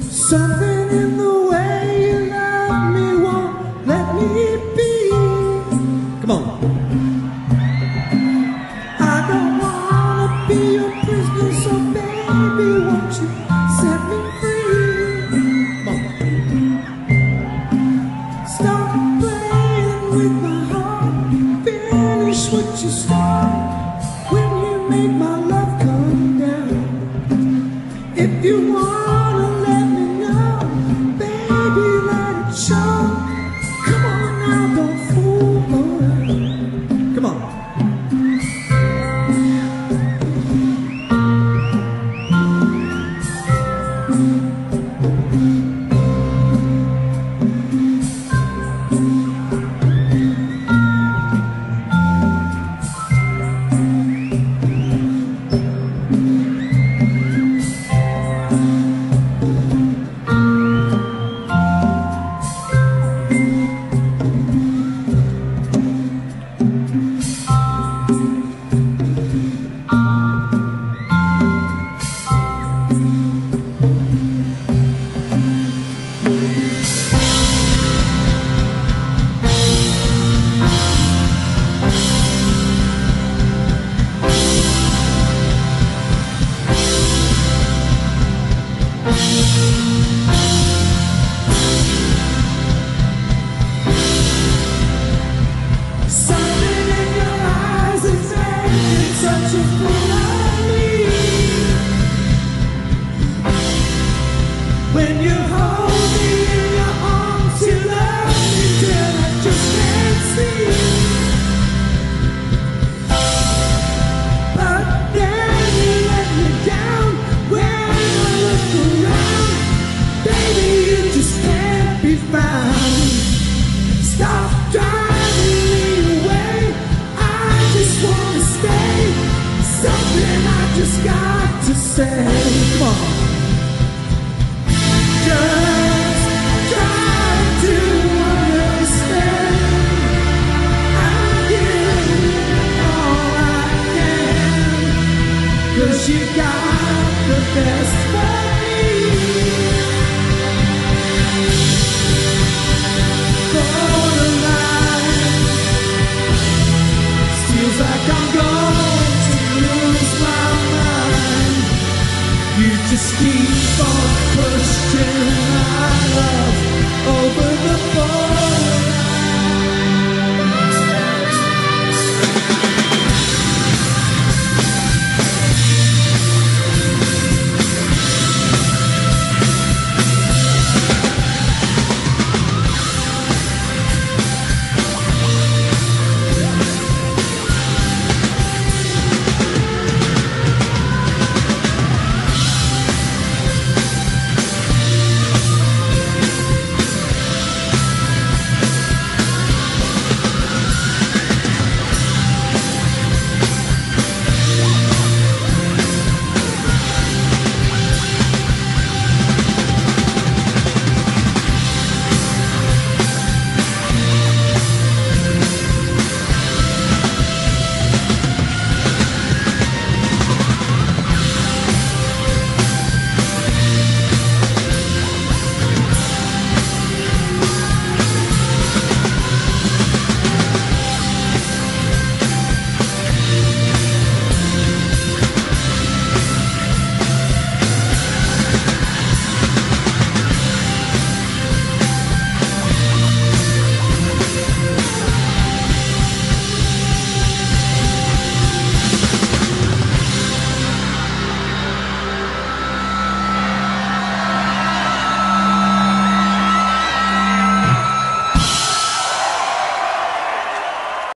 Something in the way you love me won't let me be. Come on. If you wanna let me know, baby, let it show. Come on now, don't fool around. Come on. got to say, come on.